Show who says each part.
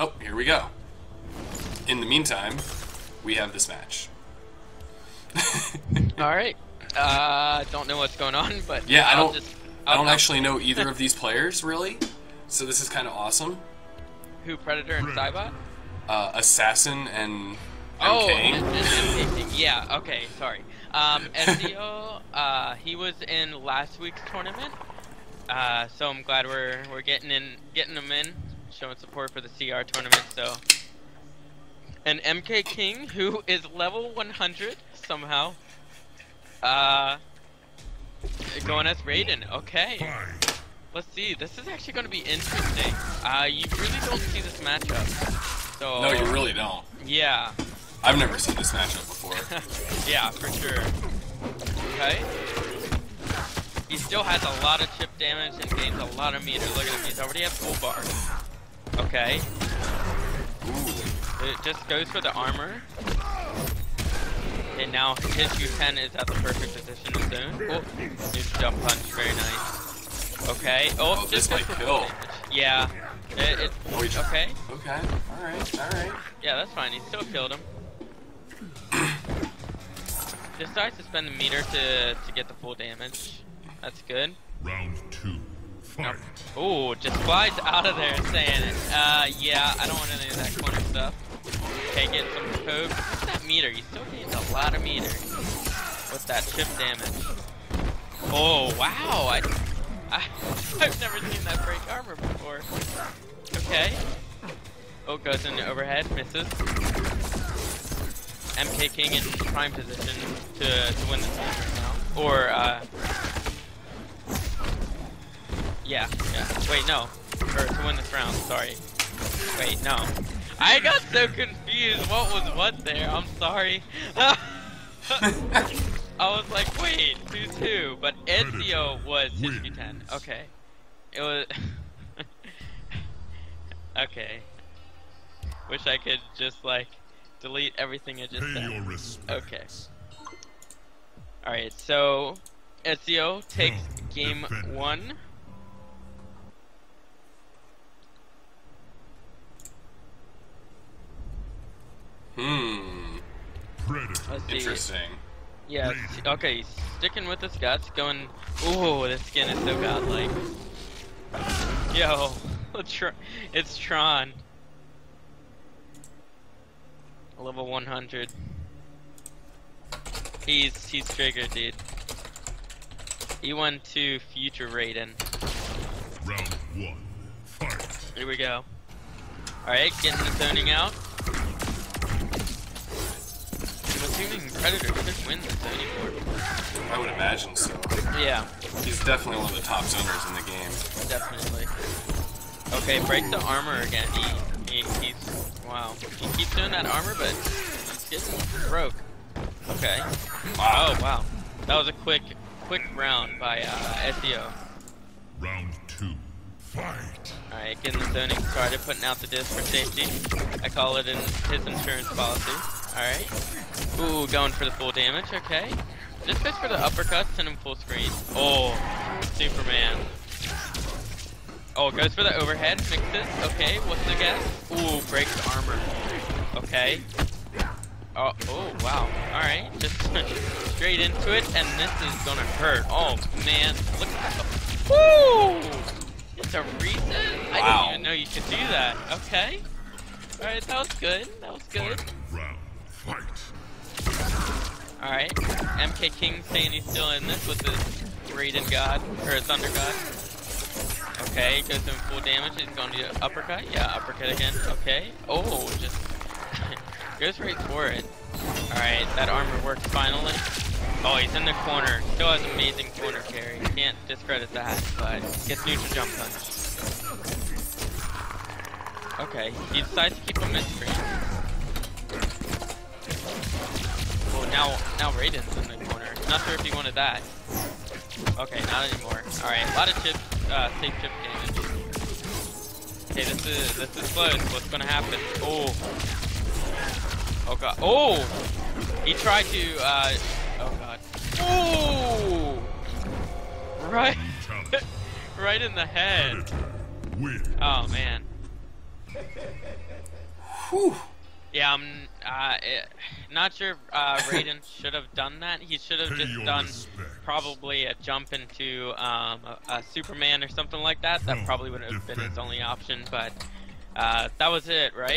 Speaker 1: Oh, here we go. In the meantime, we have this match.
Speaker 2: Alright. Uh, don't know what's going on, but
Speaker 1: Yeah, I
Speaker 2: I'll
Speaker 1: don't-
Speaker 2: Just,
Speaker 1: I
Speaker 2: I'll-
Speaker 1: don't actually know either of these players really, so this is kind of awesome.
Speaker 2: Who Predator and Cybot?
Speaker 1: Uh, Assassin and
Speaker 2: Oh,
Speaker 1: MK.
Speaker 2: and- and yeah. Okay, sorry. Um, Ezio, uh, he was in last week's tournament, uh, so I'm glad we're we're getting in, getting him in, showing support for the CR tournament. So, and MK King, who is level 100 somehow, uh, going as Raiden. Okay. Let's see. This is actually going to be interesting. Uh, you really don't see this matchup. So
Speaker 1: No, you really don't.
Speaker 2: yeah.
Speaker 1: I've never seen this matchup before.
Speaker 2: yeah, for sure. Okay. He still has a lot of chip damage and gains a lot of meter. Look at him, he's already at full bar. Okay. It just goes for the armor. And now his U10 is at the perfect position to zone. Oh, huge jump punch, very nice. Okay. Oh,
Speaker 1: Oh,
Speaker 2: just
Speaker 1: this might kill.
Speaker 2: full damage. Yeah. It, it,
Speaker 1: Oh, he just-
Speaker 2: okay.
Speaker 1: Okay, alright, alright.
Speaker 2: Yeah, that's fine. He still killed him. Decides to spend the meter to to get the full damage. That's good.
Speaker 3: Round two. Fight.
Speaker 2: Oh, just flies out of there saying, uh, yeah, I don't want any of that corner stuff. Okay, get some. Look at that meter. He still gains a lot of meter with that chip damage. Oh, wow. I, I, I've never seen that break armor before. Okay. Oh, goes into overhead, misses. MK King in prime position to, to win this match right now. Or, uh, yeah, yeah. Wait, no. Or to win this round, sorry. Wait, no. I got so confused. What was what there? I'm sorry. I was like, wait, who's who? But Ezio was his V10. Okay. It was. okay. Wish I could just, like, delete everything I just
Speaker 3: Pay
Speaker 2: said. Okay. Alright, so Ezio takes game one.
Speaker 1: Hmm,
Speaker 3: Predator.
Speaker 2: Let's see.
Speaker 1: Interesting.
Speaker 2: Yeah, okay, sticking with his guts, going. Ooh, this skin is so godlike. Yo, it's Tron. Level 100. He's he's triggered, dude. He went to future Raiden.
Speaker 3: Round one. Fight.
Speaker 2: Here we go. Alright, getting the zoning out. I'm assuming Predator should win the zoning board.
Speaker 1: I would imagine so.
Speaker 2: Yeah,
Speaker 1: He's definitely one of the top zoners in the game.
Speaker 2: definitely. Okay, break the armor again. He, he keeps, wow. He keeps doing that armor, but he's getting broke. Okay.
Speaker 1: Wow.
Speaker 2: Oh, wow. That was a quick, quick round by uh, Ezio.
Speaker 3: Round two. Fight.
Speaker 2: Alright, getting the zoning started, putting out the disc for safety. I call it in his insurance policy. Alright. Ooh, going for the full damage, okay. Just goes for the uppercut, send him full screen. Oh, Superman. Oh, goes for the overhead, mixes. Okay, what's the guess? Ooh, breaks armor. Okay. Oh, oh, wow. Alright, just straight into it, and this is gonna hurt. Oh, man. Look at that. Woo! It's a reset? I didn't even know you could do that. Okay. Alright, that was good. That was good. Alright. MK King saying he's still in this with his Raiden God, or his Thunder God. Okay, goes in full damage. He's going to do uppercut. Yeah, uppercut again. Okay. Oh, just goes right for it. Alright, that armor works finally. Oh, he's in the corner. Still has amazing corner carry. Can't discredit that, but gets neutral jump punch. Okay, he decides to keep him mid screen. Oh, now now Raiden's in the corner. Not sure if he wanted that. Okay, not anymore. All right, a lot of chip, uh, safe chip damage. Okay, this is this is close. What's gonna happen? Oh, oh god. Oh, he tried to. Uh, oh god. Oh, right, right in the head. Oh man.
Speaker 1: Whew.
Speaker 2: Yeah, I'm uh, eh, not sure. Uh, Raiden should have done that. He should have
Speaker 3: Pay
Speaker 2: just done
Speaker 3: respects.
Speaker 2: probably a jump into um, a, a Superman or something like that. That
Speaker 3: Pro
Speaker 2: probably would have been his only option. But uh, that was it, right?